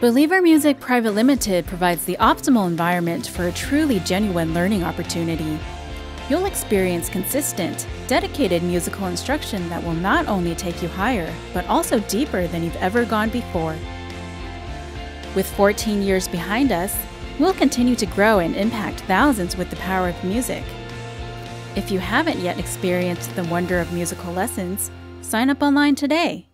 Believer Music Private Limited provides the optimal environment for a truly genuine learning opportunity. You'll experience consistent, dedicated musical instruction that will not only take you higher, but also deeper than you've ever gone before. With 14 years behind us, we'll continue to grow and impact thousands with the power of music. If you haven't yet experienced the wonder of musical lessons, sign up online today